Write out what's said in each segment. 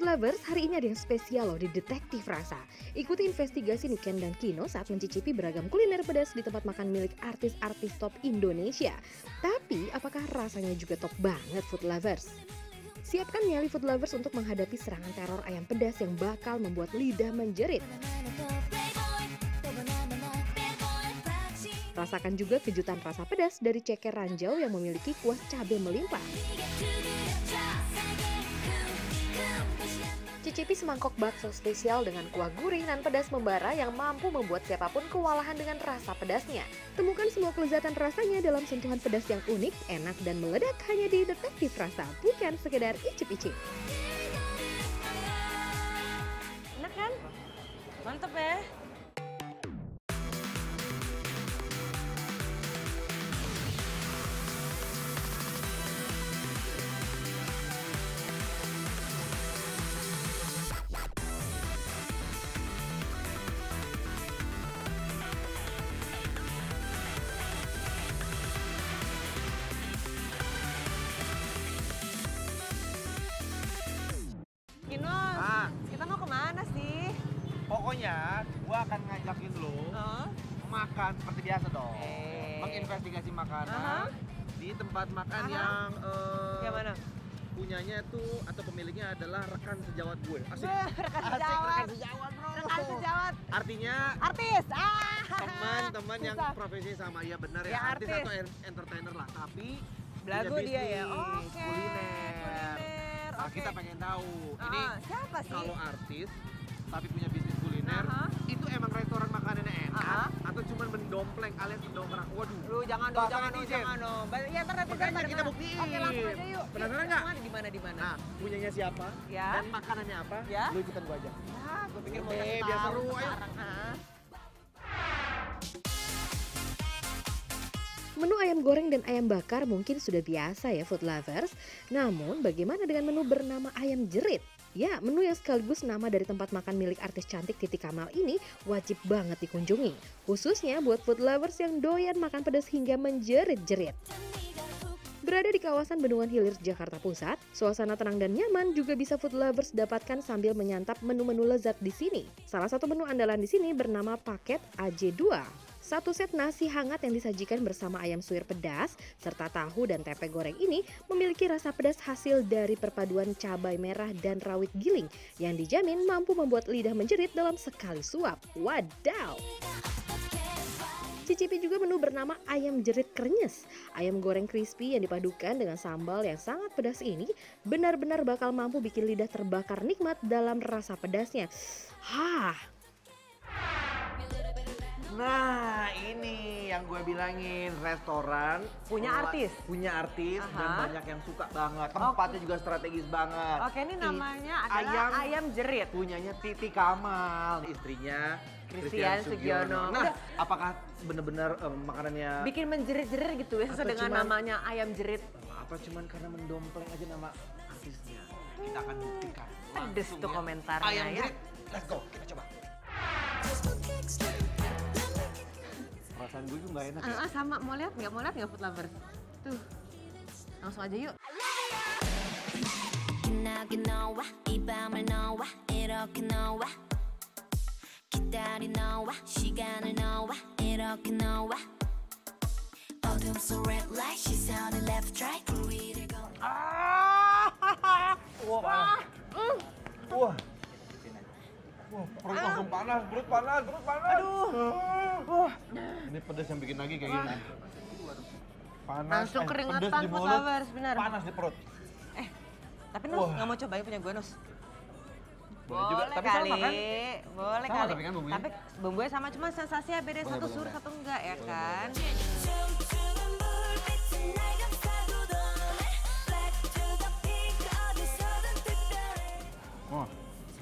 Food Lovers, hari ini ada yang spesial loh di Detektif Rasa. Ikuti investigasi Niken dan Kino saat mencicipi beragam kuliner pedas di tempat makan milik artis-artis top Indonesia. Tapi, apakah rasanya juga top banget Food Lovers? Siapkan nyali Food Lovers untuk menghadapi serangan teror ayam pedas yang bakal membuat lidah menjerit. Rasakan juga kejutan rasa pedas dari ceker ranjau yang memiliki kuah cabai melimpah. Cicipi semangkok bakso spesial dengan kuah gurih dan pedas membara yang mampu membuat siapa pun kewalahan dengan rasa pedasnya. Temukan semua kelezatan rasanya dalam sentuhan pedas yang unik, enak, dan meledak hanya di Detektif Rasa, bukan sekedar icip-icip. Enak kan? Mantep ya. Pokoknya gua akan ngajakin lo Oh, makan seperti biasa dong. Eh. Menginvestigasi makanan Aha. di tempat makan Aha. yang eh, yang mana? punyanya tuh atau pemiliknya adalah rekan sejawat gue. Asik. Wah, rekan Asik, sejawat. rekan sejawat, bro. Rekan sejawat. Artinya Artis. Ah. teman-teman yang profesi sama ya benar ya, Ya, artis, artis. atau en- entertainer lah, tapi Belagu dia ya. Oke. kuliner. Kuliner. Nah, kita pengen tahu Ah, ini siapa sih? kalau artis tapi punya bisnis kuliner, Aha. itu emang restoran makanannya enak Aha. atau cuma mendompleng alias mendongkrak? Waduh. Lu jangan dong, jangan dong, jangan dong. Ya ntar nanti Makanya kita buktiin. Oke langsung aja yuk. Penasaran nggak? Di mana di mana? Nah, punyanya siapa? Ya. Dan makanannya apa? Ya. Lu ikutan gua aja. Ah, gue pikir mau tahu seru, ayo. sekarang. Ah. Menu ayam goreng dan ayam bakar mungkin sudah biasa ya food lovers. Namun bagaimana dengan menu bernama ayam jerit? Ya, menu yang sekaligus nama dari tempat makan milik artis cantik Titi Kamal ini wajib banget dikunjungi. Khususnya buat food lovers yang doyan makan pedas hingga menjerit-jerit. Berada di kawasan Bendungan Hilir, Jakarta Pusat, suasana tenang dan nyaman juga bisa food lovers dapatkan sambil menyantap menu-menu lezat di sini. Salah satu menu andalan di sini bernama paket AJ2. Satu set nasi hangat yang disajikan bersama ayam suwir pedas serta tahu dan tempe goreng ini memiliki rasa pedas hasil dari perpaduan cabai merah dan rawit giling yang dijamin mampu membuat lidah menjerit dalam sekali suap. Wadaw! Cicipi juga menu bernama ayam jerit krenyes. Ayam goreng crispy yang dipadukan dengan sambal yang sangat pedas ini benar-benar bakal mampu bikin lidah terbakar nikmat dalam rasa pedasnya. Hah, Nah, ini yang gue bilangin restoran Punya artis? punya artis dan Aha. banyak yang suka banget. Tempatnya juga strategis banget. Oke, ini I- namanya adalah ayam, ayam, jerit. punyanya Titi Kamal, istrinya Christian Sugiono. Nah, Udah. apakah benar-benar em, makanannya Bikin menjerit-jerit gitu ya, sesuai Atau dengan cuman- namanya ayam jerit. apa cuman karena mendompleng aja nama artisnya? Kita akan buktikan. Pedes tuh ya. komentarnya Ayam ya. jerit, let's go, kita coba Perasaan gue tuh gak enak ya. Ah, ah, sama, mau lihat nggak? Mau lihat nggak food lovers? Tuh, langsung aja yuk. 기나게 너와 이 밤을 너와 이렇게 너와 기다린 너와 시간을 너와 이렇게 너와 어둠 속 red light 시선을 left right 그 위를 걷 Ah! Wah, panas. Wah. Wah, perut langsung panas, perut panas, perut panas. Aduh. Wah. Ini pedas yang bikin lagi kayak gini. Panas. Langsung eh, keringetan, pedas lovers, benar. Panas di perut. Eh, tapi Nus nggak mau cobain punya gue Nus? Boleh juga, tapi kali, sama kan? boleh Sama kali. tapi kan bumbunya? Tapi bumbunya sama, cuma sensasinya beda Boleh, satu boleh, sur, boleh. satu enggak ya Boleh, kan? 춤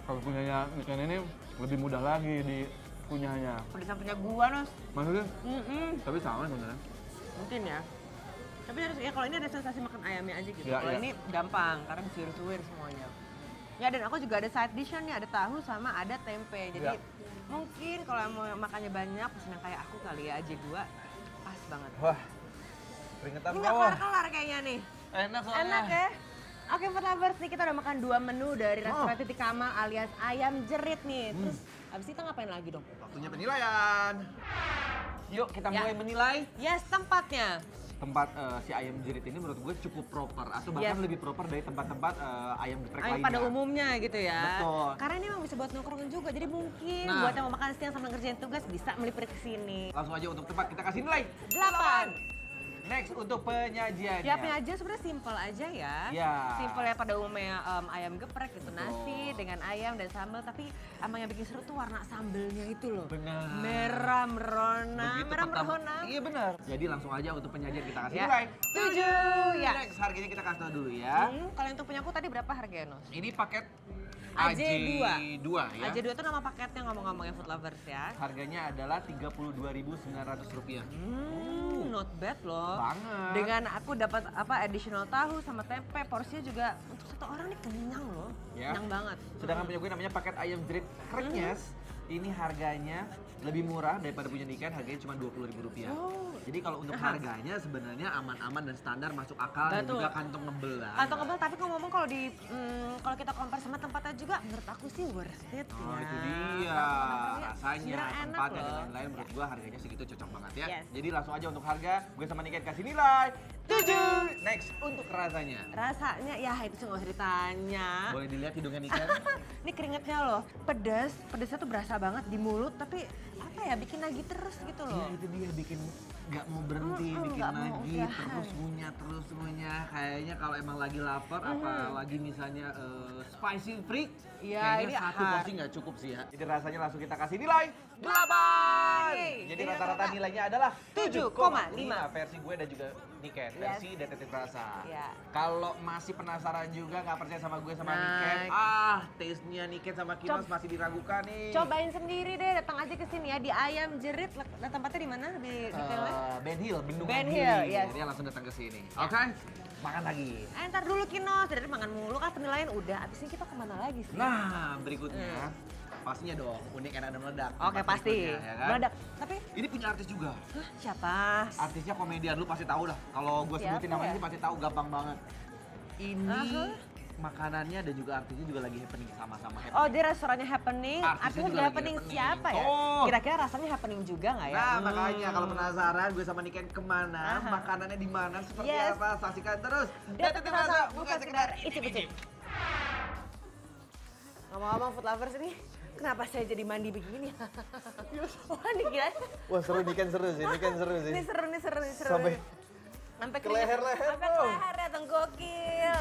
kalau punyanya ikan ini lebih mudah lagi di punyanya. Udah punya gua Nus. Maksudnya, Mm-mm. tapi sama sebenarnya. Mungkin ya. Tapi harus ya kalau ini ada sensasi makan ayamnya aja gitu. Iya, kalau iya. ini gampang karena disuir-suir semuanya. Ya dan aku juga ada side dish nih, ada tahu sama ada tempe. Jadi Iya. mungkin kalau mau makannya banyak pesen yang kayak aku kali ya aja dua pas banget. Wah. Keringetan Ini bawah. kelar-kelar kayaknya nih. Enak soalnya. Enak ya? Oke, food lovers nih kita udah makan dua menu dari restoran Oh. Titik Kamal alias ayam jerit nih. Terus abis itu kita ngapain lagi dong? Waktunya penilaian. Yuk kita Ya. mulai menilai Yes, tempatnya. tempat eh, si ayam jerit ini menurut gue cukup proper atau bahkan Yes. lebih proper dari tempat-tempat eh, ayam geprek Ayam lainnya. pada umumnya gitu ya. Betul. Karena ini emang bisa buat nongkrongan juga. Jadi mungkin Nah. buat yang mau makan siang sambil ngerjain tugas bisa melipir ke sini. Langsung aja untuk tempat kita kasih nilai Delapan. Next untuk penyajiannya. Siapnya aja sebenarnya simpel aja ya. Ya. Simpel ya pada umumnya em, ayam geprek gitu Betul. nasi dengan ayam dan sambal tapi emang yang bikin seru tuh warna sambelnya itu loh. Benar. Merah merona, Begitu merah pertama- merona. Iya benar. Jadi langsung aja untuk penyajian kita kasih Ya. nilai Tujuh, ya. Next harganya kita kasih tau dulu ya. Hmm, kalau untuk punya aku tadi berapa harganya, Nos? Ini paket AJ2. AJ2 ya. Aja dua tuh nama paketnya ngomong-ngomongnya food lovers ya. Harganya adalah Rp32.900. Hmm, not bad loh. Banget. Dengan aku dapat apa additional tahu sama tempe, porsinya juga untuk satu orang nih kenyang loh. Ya. Kenyang banget. Sedangkan punya gue namanya paket ayam jerit krenyes. Ini harganya lebih murah daripada punya Niken, harganya cuma Rp20.000. Oh. Jadi kalau untuk harganya sebenarnya aman-aman dan standar masuk akal dan Betul. juga kantong ngebelah. Kantong kebal tapi kalau ngomong kalau di hmm, kalau kita compare sama tempatnya juga menurut aku sih worth it Oh ya. itu dia rasanya, tempatnya dan lain-lain menurut gua harganya segitu cocok banget ya. Yes. Jadi langsung aja untuk harga, gue sama Niken kasih nilai 7. Next untuk rasanya. Rasanya ya itu sih nggak usah ditanya. Boleh dilihat hidungnya Niken? Ini keringetnya loh, pedas, pedasnya tuh berasa banget di mulut tapi apa ya bikin nagih terus gitu Iya loh. itu dia bikin nggak mau berhenti, Mm-mm, bikin lagi terus ngunyah terus ngunyah. Kayaknya kalau emang lagi lapar, apalagi misalnya eh, spicy freak, Iya, ini satu har- porsi nggak cukup sih ya. Jadi rasanya langsung kita kasih nilai 8. Yeay. Jadi Jadi rata-rata nilainya adalah 7,5. versi gue dan juga Niken, versi detektif rasa. Iya. Kalau masih penasaran juga nggak percaya sama gue sama Nah. Niken, ah taste-nya Niken sama Kinos Cob- masih diragukan nih. Cobain sendiri deh, datang aja ke sini ya di Ayam Jerit. Nah, tempatnya di mana? Di di? Eh, Ben Hill, Bendungan Ben Hill. Hill, yes. Dia langsung datang ke sini. Oke, makan lagi. Eh, ntar dulu Kinos, dari makan mulu kan penilaian udah. Abis ini kita ke mana lagi sih? Nah, berikutnya pastinya dong unik enak dan meledak. Hmm. Oke pasti. ya kan? Meledak. Tapi Ini punya artis juga. hah, siapa? Artisnya komedian lu pasti tahu dah. Kalau gue sebutin namanya ya? sih pasti tahu gampang banget. Ini Aha. Makanannya dan juga artisnya juga lagi happening sama-sama happening. Oh dia restorannya happening. Artisnya Artisnya juga juga happening happening. siapa ya? Tuh. Kira-kira rasanya happening juga nggak ya? Nah Hmm. makanya kalau penasaran gue sama Niken ke mana, Aha. makanannya di mana, seperti Yes. apa, saksikan terus. Detektif rasa bukan sekedar icip-icip. Ngomong-ngomong food lovers ini, kenapa saya jadi mandi begini? Wah ini gila. Wah seru Niken seru sih, Niken seru Ini seru nih seru nih seru. Sampai sampai ke leher-leher sampai ke leher ya tenggokil